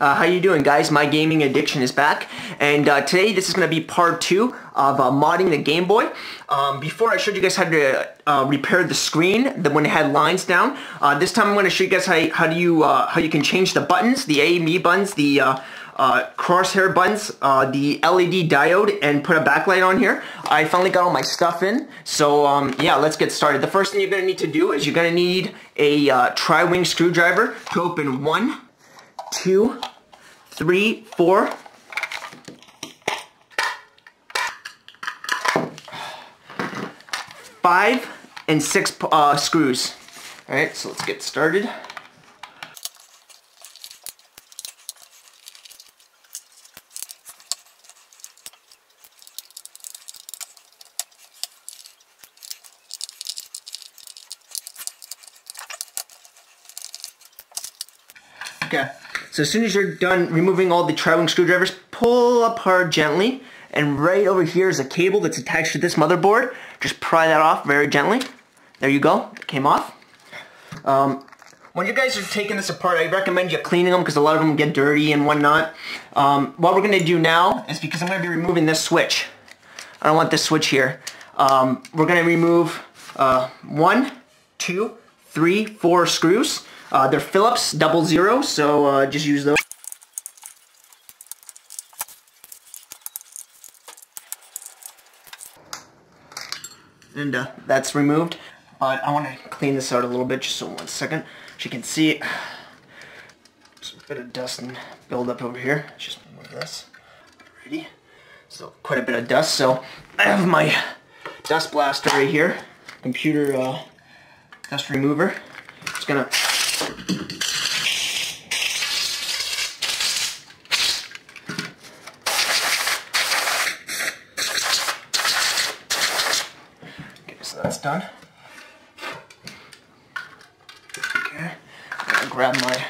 Uh, how you doing guys? My gaming addiction is back and uh, today this is going to be part two of uh, modding the Game Boy. Um, before I showed you guys how to uh, repair the screen the, when it had lines down, uh, this time I'm going to show you guys how, how do you uh, how you can change the buttons, the A B buttons, the crosshair buttons, the LED diode, and put a backlight on here. I finally got all my stuff in, so um, yeah, let's get started. The first thing you're going to need to do is you're going to need a tri-wing screwdriver to open one, two, three, four, five, and six uh, screws. All right, so let's get started. Okay, so as soon as you're done removing all the tri-wing screwdrivers, pull apart gently. And right over here is a cable that's attached to this motherboard. Just pry that off very gently. There you go, it came off. Um, when you guys are taking this apart, I recommend you cleaning them because a lot of them get dirty and whatnot. Um, what we're going to do now is because I'm going to be removing this switch. I don't want this switch here. Um, we're going to remove uh, one, two, three, four screws. Uh, they're Phillips double zero, so uh, just use those. And uh, that's removed. But I want to clean this out a little bit, just so one second. As you can see, there's a bit of dust and buildup over here. Just remove this. Alrighty. So quite a bit of dust. So I have my dust blaster right here. Computer uh, dust remover. It's gonna that's done. Okay, I'm gonna grab my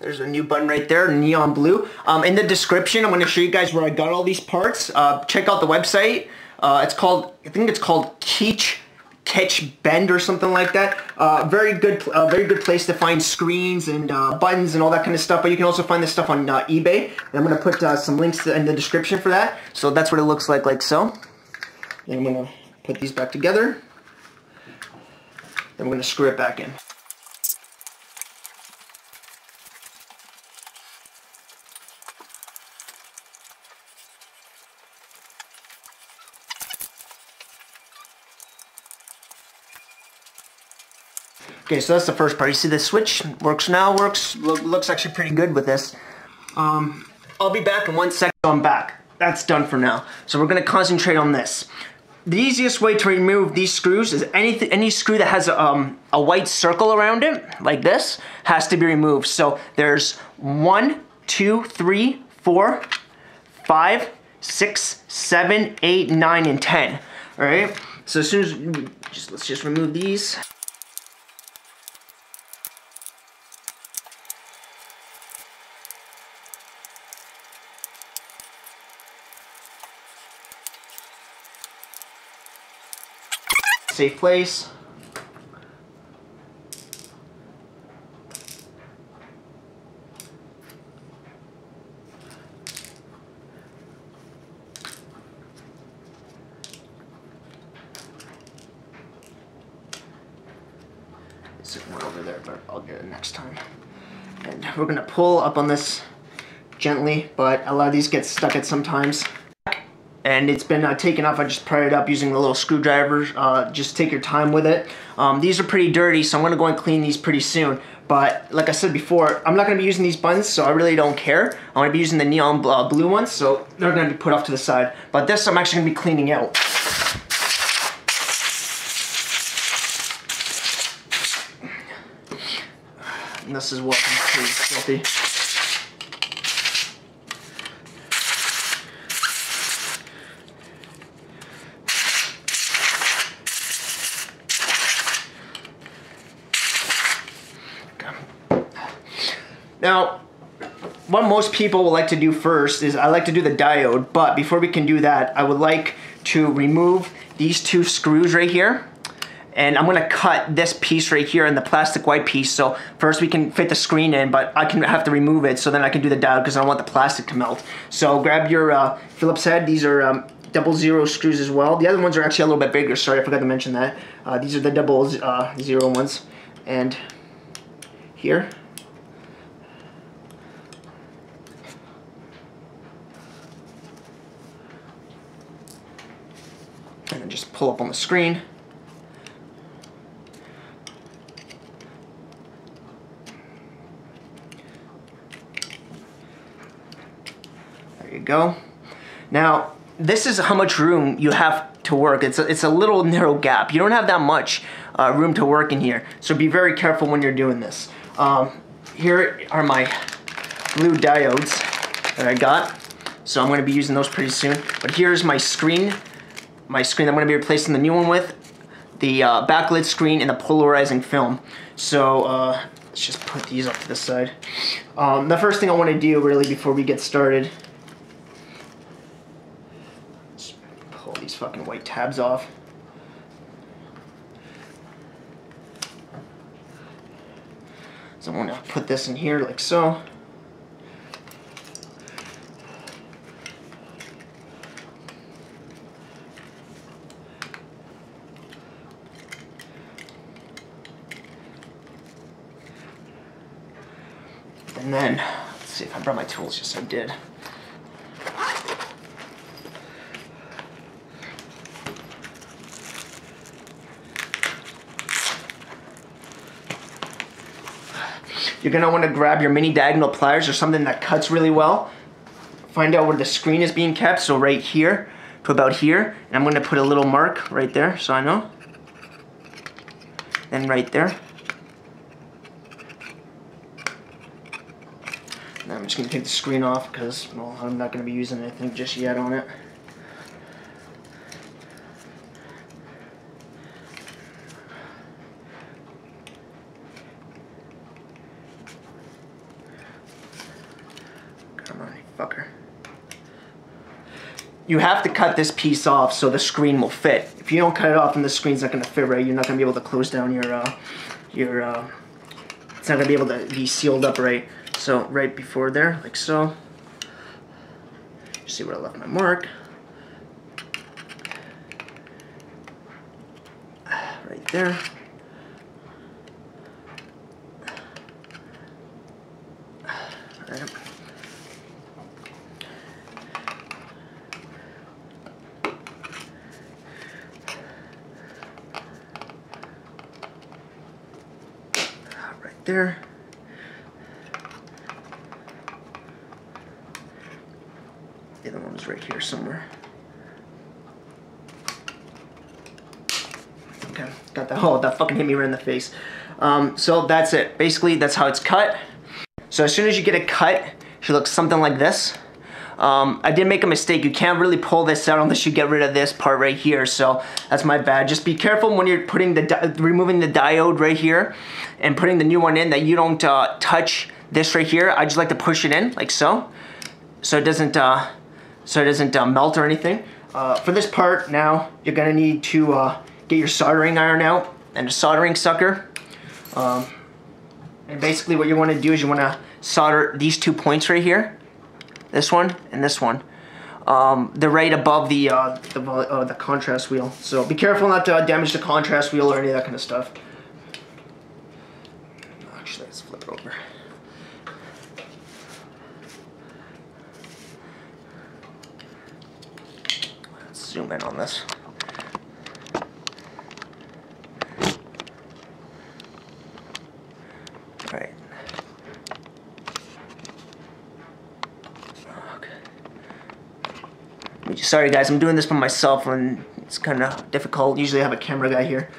There's a new button right there, neon blue. Um, in the description, I'm going to show you guys where I got all these parts. Uh, check out the website. Uh, it's called, I think it's called Keech Catch Bend or something like that. Uh, very good, uh, very good place to find screens and uh, buttons and all that kind of stuff. But you can also find this stuff on uh, eBay. And I'm gonna put uh, some links in the description for that. So that's what it looks like, like so. Then I'm gonna put these back together. Then we're gonna screw it back in. Okay, so that's the first part. You see the switch works now, works, look, looks actually pretty good with this. Um, I'll be back in one second. I'm back. That's done for now. So we're gonna concentrate on this. The easiest way to remove these screws is anything, any screw that has a, um, a white circle around it, like this, has to be removed. So there's one, two, three, four, five, six, seven, eight, nine, and 10. All right? So as soon as, just, let's just remove these. Safe place. It's over there, but I'll get it next time. And we're gonna pull up on this gently, but a lot of these get stuck at sometimes and it's been uh, taken off. I just pried it up using the little screwdriver. Uh, just take your time with it. Um, these are pretty dirty, so I'm gonna go and clean these pretty soon. But like I said before, I'm not gonna be using these buns, so I really don't care. I'm gonna be using the neon uh, blue ones, so they're gonna be put off to the side. But this I'm actually gonna be cleaning out. And this is what I'm pretty filthy. Now, what most people would like to do first is I like to do the diode, but before we can do that, I would like to remove these two screws right here. And I'm gonna cut this piece right here and the plastic white piece. So first we can fit the screen in, but I can have to remove it so then I can do the diode because I don't want the plastic to melt. So grab your uh, Phillips head. These are um, double zero screws as well. The other ones are actually a little bit bigger. Sorry, I forgot to mention that. Uh, these are the double uh, zero ones. And here, and then just pull up on the screen. There you go. Now, this is how much room you have to work. It's a, it's a little narrow gap. You don't have that much uh, room to work in here. So be very careful when you're doing this. Um, here are my blue diodes that I got. So I'm gonna be using those pretty soon. But here's my screen my screen I'm going to be replacing the new one with, the uh, backlit screen and the polarizing film. So uh, let's just put these up to the side. Um, the first thing I want to do really before we get started, let's pull these fucking white tabs off. So I'm going to put this in here like so. And then, let's see if I brought my tools. Yes, I did. You're gonna wanna grab your mini diagonal pliers or something that cuts really well. Find out where the screen is being kept, so right here to about here. And I'm gonna put a little mark right there so I know. Then right there. Now I'm just going to take the screen off because, well, I'm not going to be using anything just yet on it. Come on, fucker. You have to cut this piece off so the screen will fit. If you don't cut it off and the screen's not going to fit right, you're not going to be able to close down your, uh, your, uh, it's not going to be able to be sealed up right. So right before there, like so. See where I left my mark. Right there. Right. Right there. The other one was right here somewhere. Okay, got that. Oh, that fucking hit me right in the face. Um, so that's it. Basically, that's how it's cut. So as soon as you get it cut, it should look something like this. Um, I did make a mistake. You can't really pull this out unless you get rid of this part right here. So that's my bad. Just be careful when you're putting the removing the diode right here and putting the new one in that you don't uh, touch this right here. I just like to push it in like so, so it doesn't uh, so it doesn't uh, melt or anything. Uh, for this part now, you're gonna need to uh, get your soldering iron out and a soldering sucker. Um, and basically what you wanna do is you wanna solder these two points right here, this one and this one. Um, they're right above the, uh, the, uh, the contrast wheel. So be careful not to damage the contrast wheel or any of that kind of stuff. Actually, let's flip it over. Zoom in on this. Okay. Sorry guys, I'm doing this by myself and it's kind of difficult. Usually I have a camera guy here.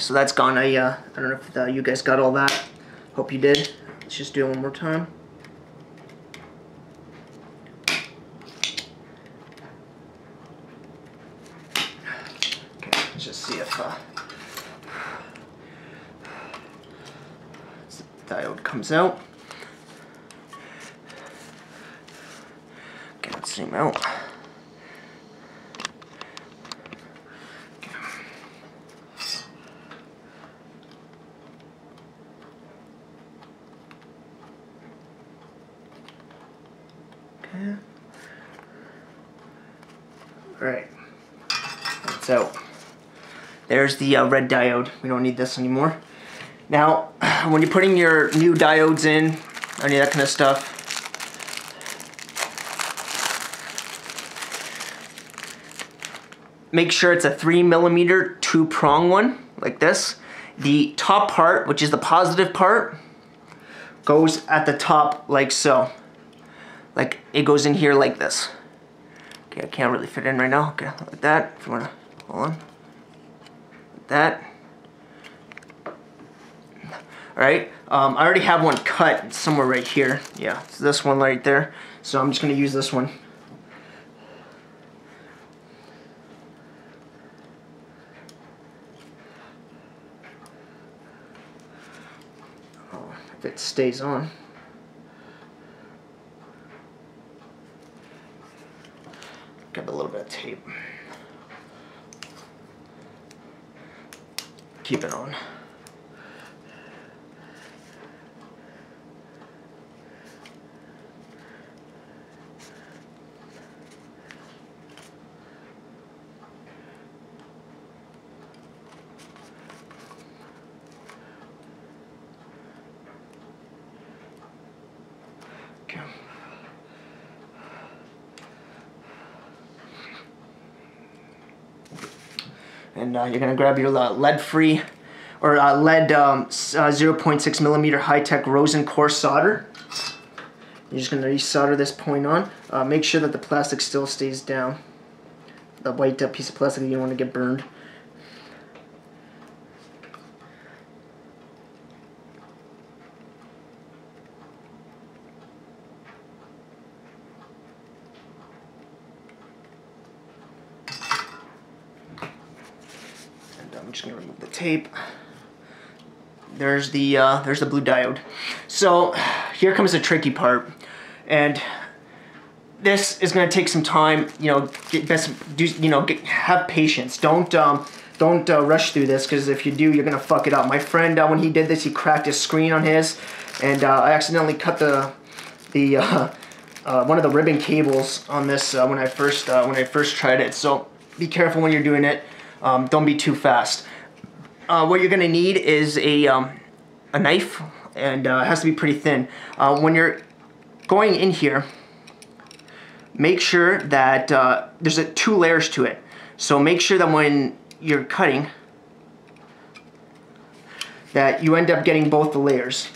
So that's gone. I, uh, I don't know if uh, you guys got all that. Hope you did. Let's just do it one more time. Okay, let's just see if uh, the diode comes out. Okay, let's zoom out. Alright. So. There's the uh, red diode. We don't need this anymore. Now, when you're putting your new diodes in, any of that kind of stuff, make sure it's a three millimeter two prong one, like this. The top part, which is the positive part, goes at the top like so. Like it goes in here like this. Okay, I can't really fit in right now. Okay, like that. If you wanna hold on. Like that. Alright, um, I already have one cut somewhere right here. Yeah, it's this one right there. So I'm just gonna use this one. Oh, if it stays on. Got a little bit of tape. Keep it on. And uh, you're gonna grab your uh, lead-free or uh, lead um, 0.6 millimeter high-tech rosin core solder. You're just gonna re-solder this point on. Uh, make sure that the plastic still stays down. The white uh, piece of plastic you don't want to get burned. And I'm just gonna remove the tape. There's the uh, there's the blue diode. So here comes the tricky part, and this is gonna take some time. You know, get best do you know get, have patience. Don't um, don't uh, rush through this because if you do, you're gonna fuck it up. My friend, uh, when he did this, he cracked his screen on his, and uh, I accidentally cut the the uh, uh, one of the ribbon cables on this when I first when I first tried it. So be careful when you're doing it. Um, don't be too fast. Uh, what you're gonna need is a um, a knife, and uh, it has to be pretty thin. Uh, when you're going in here, make sure that uh, there's a, two layers to it. So make sure that when you're cutting, that you end up getting both the layers.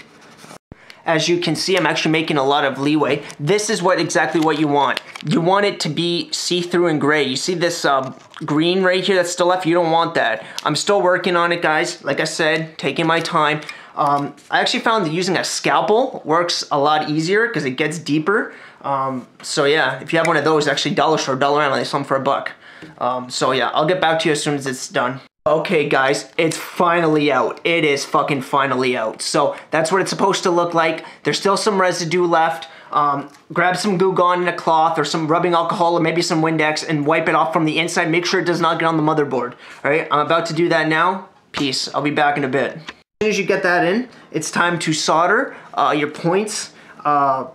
As you can see, I'm actually making a lot of leeway. This is what exactly what you want. You want it to be see-through and gray. You see this uh, green right here that's still left? You don't want that. I'm still working on it, guys. Like I said, taking my time. Um, I actually found that using a scalpel works a lot easier because it gets deeper. Um, so yeah, if you have one of those, actually dollar store, Dollarama, they sell them for a buck. Um, so yeah, I'll get back to you as soon as it's done. Okay guys, it's finally out. It is fucking finally out. So that's what it's supposed to look like. There's still some residue left. Um, grab some Goo Gone in a cloth or some rubbing alcohol or maybe some Windex and wipe it off from the inside. Make sure it does not get on the motherboard. Alright, I'm about to do that now. Peace. I'll be back in a bit. As soon as you get that in, it's time to solder uh, your points. Uh,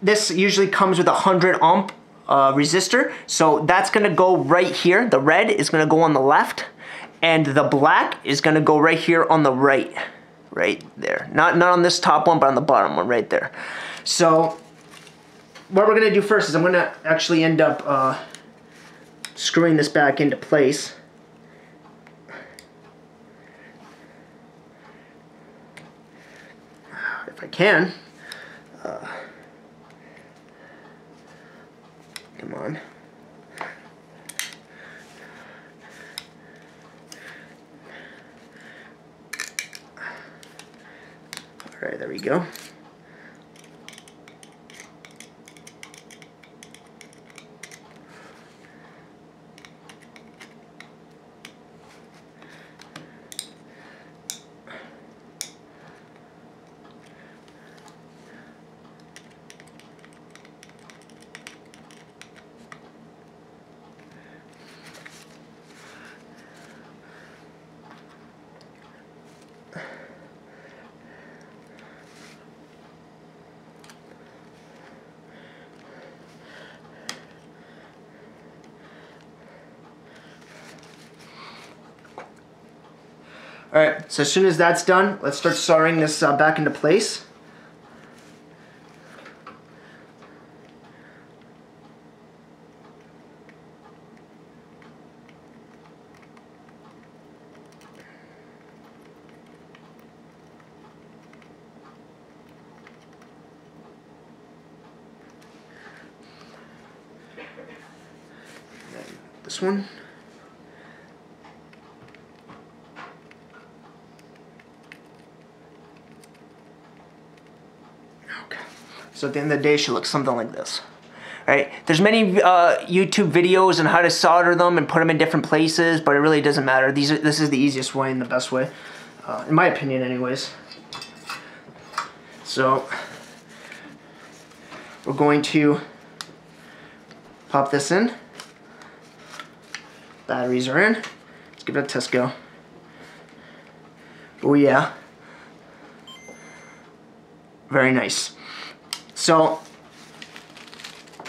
this usually comes with a 100 ohm uh, resistor. So that's gonna go right here. The red is gonna go on the left and the black is gonna go right here on the right. Right there. Not, not on this top one, but on the bottom one right there. So what we're gonna do first is I'm gonna actually end up uh, screwing this back into place. can. Uh, come on. All right, there we go. Alright, so as soon as that's done, let's start soldering this uh, back into place. This one. So at the end of the day, she looks something like this. Right? There's many uh, YouTube videos on how to solder them and put them in different places, but it really doesn't matter. These are, this is the easiest way and the best way, uh, in my opinion, anyways. So we're going to pop this in. Batteries are in. Let's give it a test go. Oh yeah. Very nice. So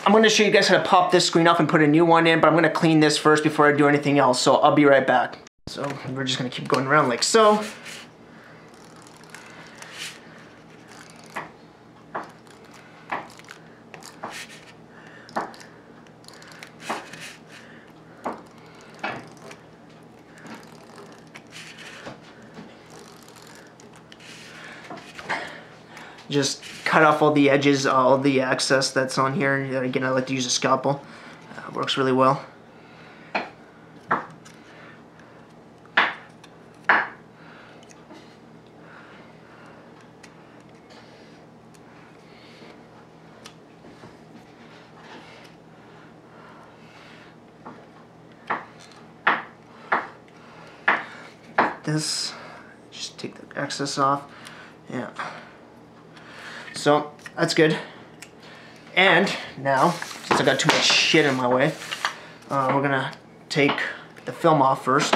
I'm to show you guys how to pop this screen off and put a new one in, but I'm going to clean this first before I do anything else, so I'll be right back. So we're just going to keep going around like so. Just cut off all the edges, all the excess that's on here. Again, I like to use a scalpel. Uh, works really well. This, just take the excess off. So that's good. And now, since I got too much shit in my way, uh, we're gonna take the film off first.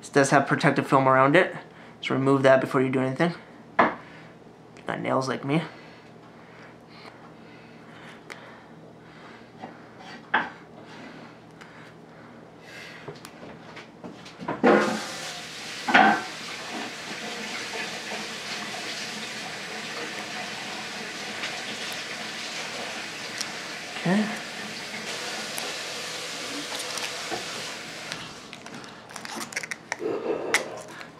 This does have protective film around it. So remove that before you do anything. Got nails like me. Okay.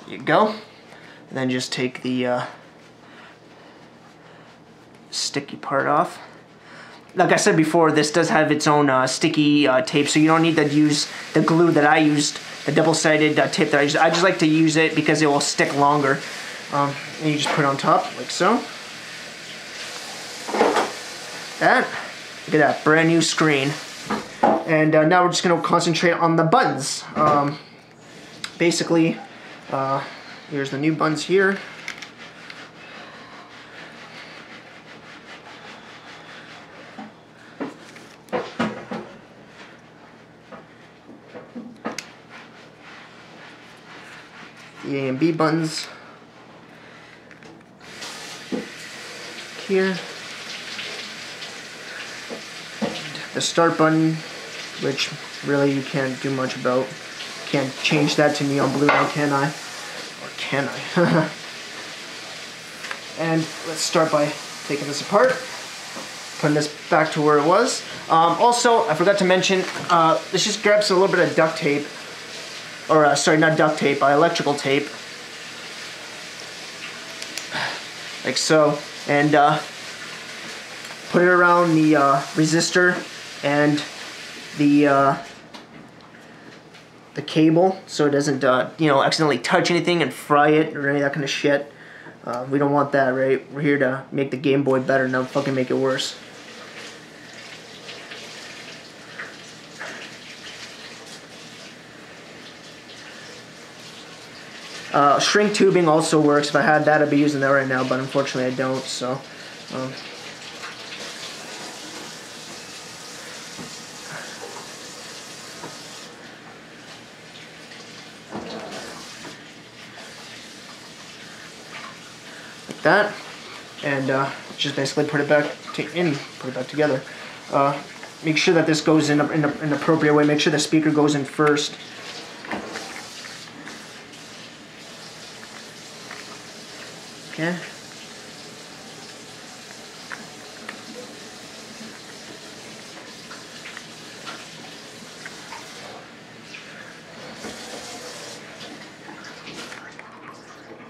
you go. And then just take the uh, sticky part off. Like I said before, this does have its own uh, sticky uh, tape, so you don't need to use the glue that I used, the double-sided uh, tape that I used. I just like to use it because it will stick longer. Um, and you just put it on top, like so. That. Look at that, brand new screen. And uh, now we're just gonna concentrate on the buttons. Um, basically, uh, here's the new buttons here. The A and B buttons here. the start button, which really you can't do much about. Can't change that to neon blue now, can I? Can I? and let's start by taking this apart, putting this back to where it was. Um, also, I forgot to mention, uh, let's just grab some, a little bit of duct tape, or uh, sorry, not duct tape, uh, electrical tape, like so, and uh, put it around the uh, resistor and the uh, the cable so it doesn't uh, you know accidentally touch anything and fry it or any of that kind of shit Uh, we don't want that, right? We're here to make the Game Boy better, not fucking make it worse. Uh, shrink tubing also works. If I had that, I'd be using that right now, but unfortunately I don't, so... Um, that, and uh, just basically put it back to in, put it back together. Uh, make sure that this goes in, in an appropriate way. Make sure the speaker goes in first. Okay.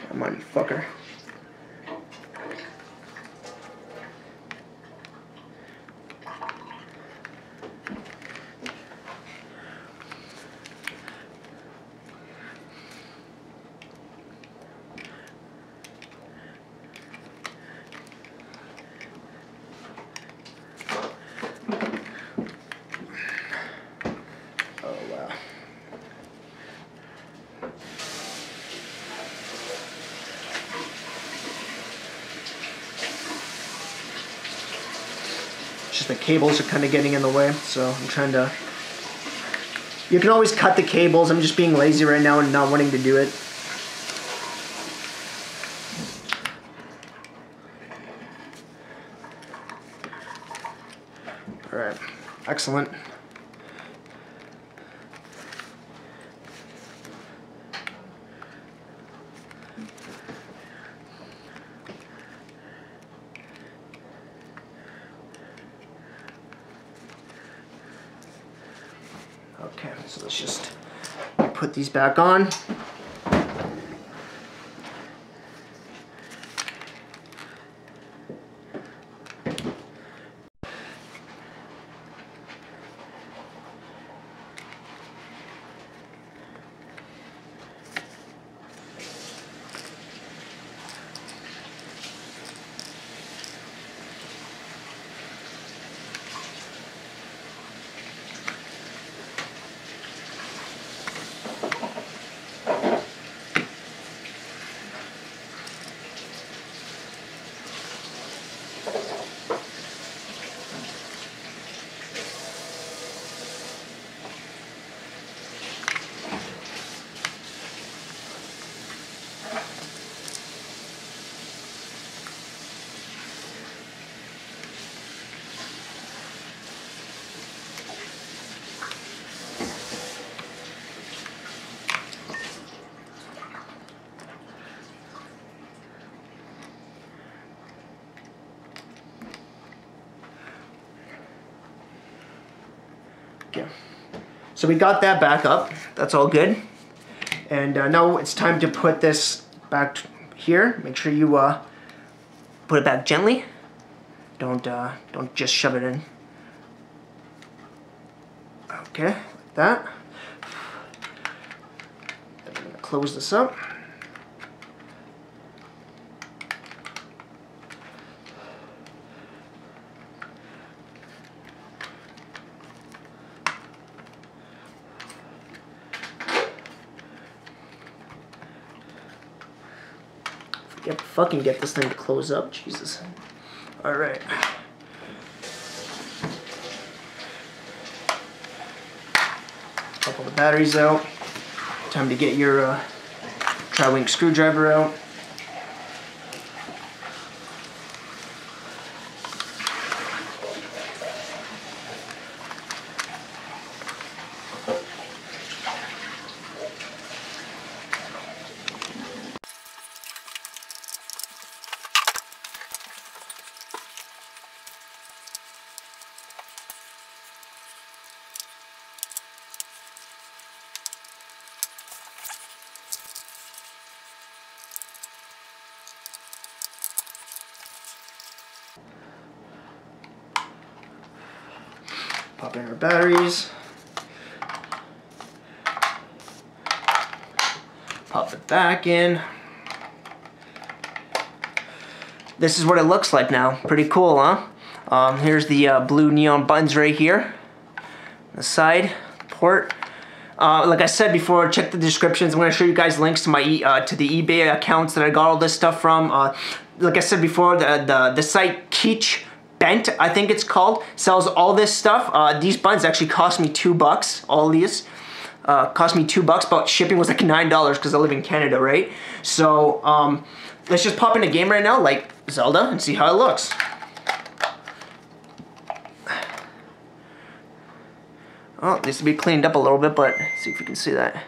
Come on, you fucker. Oh wow. It's just the cables are kind of getting in the way, so I'm trying to. You can always cut the cables. I'm just being lazy right now and not wanting to do it. All right, excellent. Okay, so let's just put these back on. Okay. So we got that back up. That's all good. And uh, now it's time to put this back here. Make sure you uh, put it back gently. Don't uh, don't just shove it in. Okay, like that. Close this up. Yep, fucking get this thing to close up, Jesus. Alright. All the batteries out. Time to get your uh, tri-wing screwdriver out. Pop in our batteries. Pop it back in. this is what it looks like now. Pretty cool, huh? Um, here's the uh, blue neon buttons right here. The side port. Uh, like I said before, check the descriptions. I'm going to show you guys links to my uh, to the eBay accounts that I got all this stuff from. Uh, like I said before, the the, the site Keech Bent, I think it's called, sells all this stuff. Uh, these buns actually cost me two bucks. All these uh, cost me two bucks, but shipping was like nine dollars because I live in Canada, right? So um, let's just pop in a game right now, like Zelda, and see how it looks. Oh, needs to be cleaned up a little bit, but see if you can see that.